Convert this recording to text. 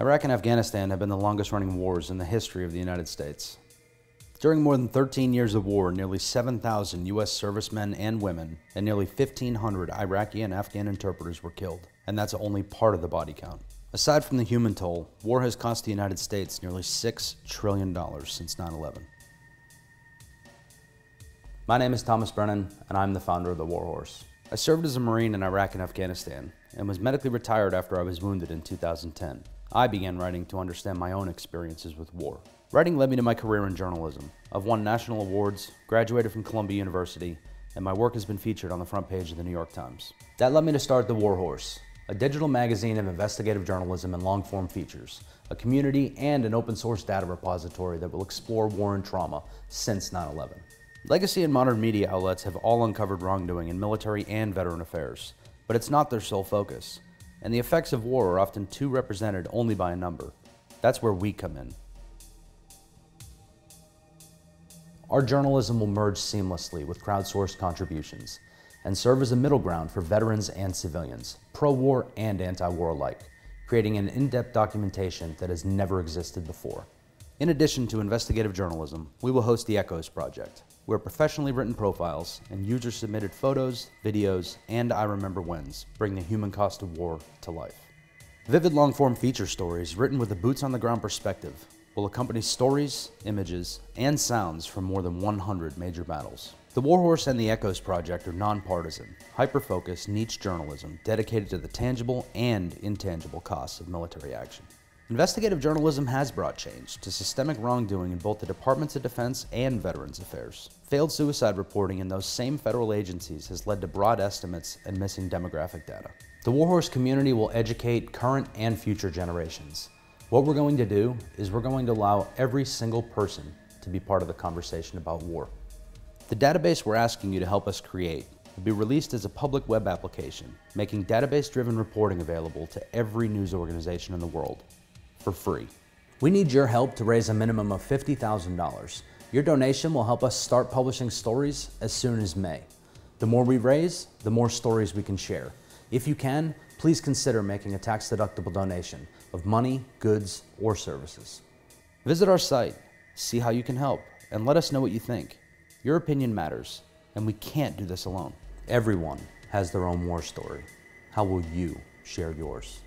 Iraq and Afghanistan have been the longest running wars in the history of the United States. During more than 13 years of war, nearly 7,000 U.S. servicemen and women and nearly 1,500 Iraqi and Afghan interpreters were killed, and that's only part of the body count. Aside from the human toll, war has cost the United States nearly $6 trillion since 9 11. My name is Thomas Brennan, and I'm the founder of the War Horse. I served as a Marine in Iraq and Afghanistan, and was medically retired after I was wounded in 2010. I began writing to understand my own experiences with war. Writing led me to my career in journalism. I've won national awards, graduated from Columbia University, and my work has been featured on the front page of the New York Times. That led me to start The War Horse, a digital magazine of investigative journalism and long form features, a community and an open source data repository that will explore war and trauma since 9 11. Legacy and modern media outlets have all uncovered wrongdoing in military and veteran affairs, but it's not their sole focus and the effects of war are often too represented only by a number. That's where we come in. Our journalism will merge seamlessly with crowdsourced contributions and serve as a middle ground for veterans and civilians, pro-war and anti-war alike, creating an in-depth documentation that has never existed before. In addition to investigative journalism, we will host the Echoes Project, where professionally written profiles and user-submitted photos, videos, and I Remember Whens bring the human cost of war to life. Vivid long-form feature stories written with a boots-on-the-ground perspective will accompany stories, images, and sounds from more than 100 major battles. The War Horse and the Echoes Project are nonpartisan, hyper-focused niche journalism dedicated to the tangible and intangible costs of military action. Investigative journalism has brought change to systemic wrongdoing in both the Departments of Defense and Veterans Affairs. Failed suicide reporting in those same federal agencies has led to broad estimates and missing demographic data. The War Horse community will educate current and future generations. What we're going to do is we're going to allow every single person to be part of the conversation about war. The database we're asking you to help us create will be released as a public web application, making database-driven reporting available to every news organization in the world for free. We need your help to raise a minimum of $50,000. Your donation will help us start publishing stories as soon as May. The more we raise, the more stories we can share. If you can, please consider making a tax-deductible donation of money, goods, or services. Visit our site, see how you can help, and let us know what you think. Your opinion matters, and we can't do this alone. Everyone has their own war story. How will you share yours?